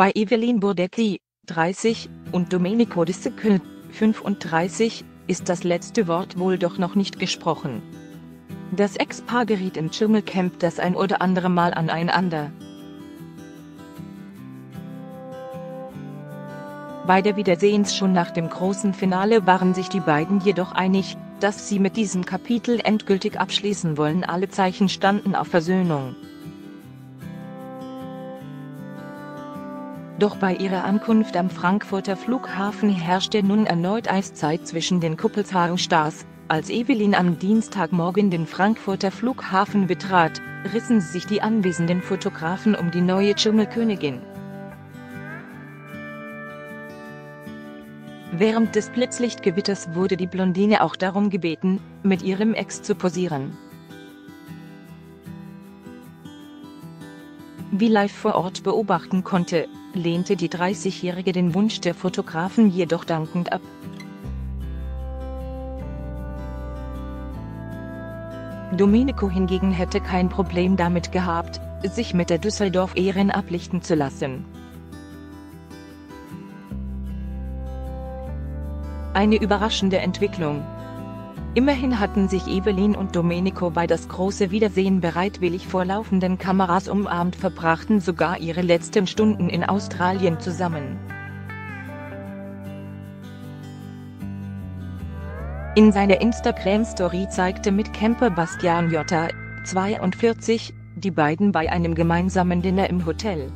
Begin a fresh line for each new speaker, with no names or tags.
Bei Evelyn Burdecki, 30, und Domenico De Sickel, 35, ist das letzte Wort wohl doch noch nicht gesprochen. Das Ex-Paar geriet im Dschungelcamp das ein oder andere Mal aneinander. Bei der Wiedersehens schon nach dem großen Finale waren sich die beiden jedoch einig, dass sie mit diesem Kapitel endgültig abschließen wollen. Alle Zeichen standen auf Versöhnung. Doch bei ihrer Ankunft am Frankfurter Flughafen herrschte nun erneut Eiszeit zwischen den Kuppelshagen-Stars. Als Evelyn am Dienstagmorgen den Frankfurter Flughafen betrat, rissen sich die anwesenden Fotografen um die neue Dschungelkönigin. Während des Blitzlichtgewitters wurde die Blondine auch darum gebeten, mit ihrem Ex zu posieren. Wie live vor Ort beobachten konnte, lehnte die 30-Jährige den Wunsch der Fotografen jedoch dankend ab. Domenico hingegen hätte kein Problem damit gehabt, sich mit der Düsseldorf-Ehren ablichten zu lassen. Eine überraschende Entwicklung. Immerhin hatten sich Evelyn und Domenico bei das große Wiedersehen bereitwillig vor laufenden Kameras umarmt verbrachten sogar ihre letzten Stunden in Australien zusammen. In seiner Instagram-Story zeigte mit Camper Bastian Jotta, 42, die beiden bei einem gemeinsamen Dinner im Hotel.